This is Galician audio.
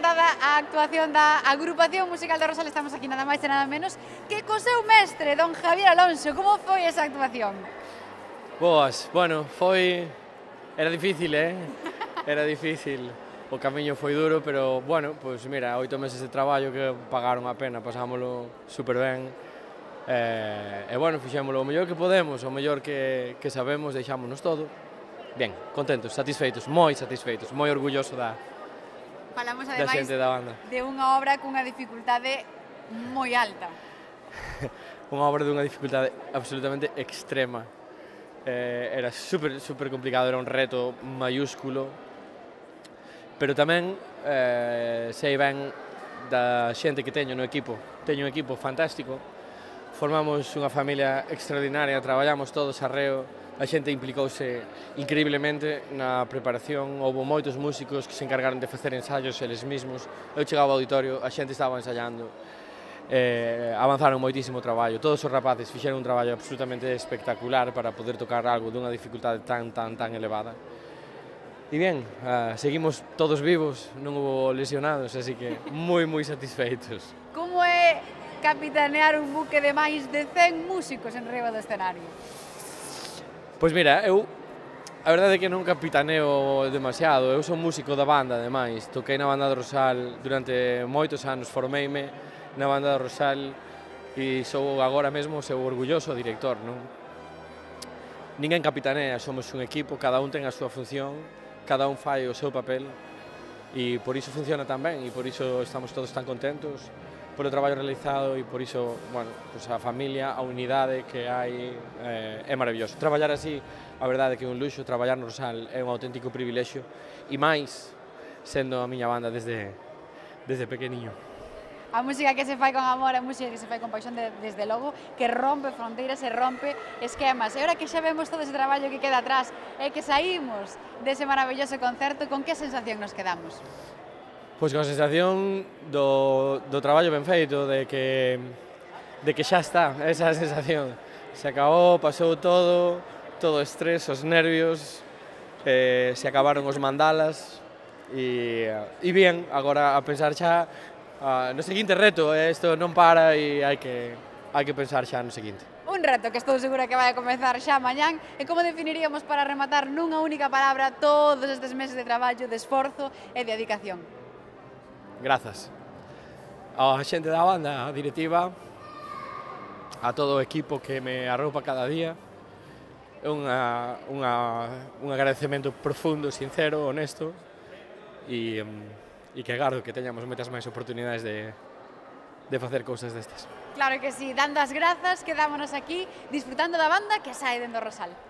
rematada a actuación da agrupación musical de Rosal, estamos aquí nada máis e nada menos que co seu mestre, don Javier Alonso. Como foi esa actuación? Boas, bueno, foi... Era difícil, eh? Era difícil. O camiño foi duro, pero, bueno, pois pues, mira, oito meses de traballo que pagaron a pena, pasámolo super ben. E, eh, e bueno, fixémolo o mellor que podemos, o mellor que, que sabemos, deixámonos todo. Bien, contentos, satisfeitos, moi satisfeitos, moi orgulloso da, Falamos ademais da xente da banda. de unha obra cunha dificultade moi alta. unha obra dunha dificultade absolutamente extrema. Eh, era super, super complicado, era un reto mayúsculo. pero tamén eh, sei ben da xente que teño no equipo. Teño un equipo fantástico, formamos unha familia extraordinaria, traballamos todos a reo, a xente implicouse increíblemente na preparación, houve moitos músicos que se encargaron de facer ensaios eles mesmos, eu chegaba ao auditorio, a xente estaba ensaiando, eh, avanzaron moitísimo o traballo, todos os rapaces fixeron un traballo absolutamente espectacular para poder tocar algo dunha dificultade tan, tan, tan elevada. E ben, uh, ah, seguimos todos vivos, non houve lesionados, así que moi, moi satisfeitos. Como é capitanear un buque de máis de 100 músicos en riba do escenario? Pois mira, eu A verdade é que non capitaneo demasiado, eu son músico da banda, ademais. Toquei na banda de Rosal durante moitos anos, formeime na banda de Rosal e sou agora mesmo o seu orgulloso director, non? Ninguén capitanea, somos un equipo, cada un ten a súa función, cada un fai o seu papel e por iso funciona tan ben e por iso estamos todos tan contentos polo traballo realizado e por iso, bueno, pues a familia, a unidade que hai eh, é maravilloso. Traballar así, a verdade que é un luxo, traballar no Rosal é un auténtico privilexio e máis sendo a miña banda desde desde pequeniño. A música que se fai con amor, a música que se fai con paixón, de, desde logo, que rompe fronteiras e rompe esquemas. E ora que xa vemos todo ese traballo que queda atrás e que saímos dese maravilloso concerto, con que sensación nos quedamos? Pois con sensación do, do traballo ben feito, de que, de que xa está, esa sensación. Se acabou, pasou todo, todo o estrés, os nervios, eh, se acabaron os mandalas, e, eh, e bien, agora a pensar xa uh, no seguinte reto, eh, isto non para e hai que, hai que pensar xa no seguinte. Un reto que estou segura que vai a comezar xa mañán e como definiríamos para rematar nunha única palabra todos estes meses de traballo, de esforzo e de dedicación? Grazas. A xente da banda, a directiva, a todo o equipo que me arropa cada día, unha, unha, un agradecemento profundo, sincero, honesto, e, mm, e que agardo que teñamos moitas máis oportunidades de, de facer cousas destas. Claro que sí, dando as grazas, quedámonos aquí disfrutando da banda que sae dentro Rosal.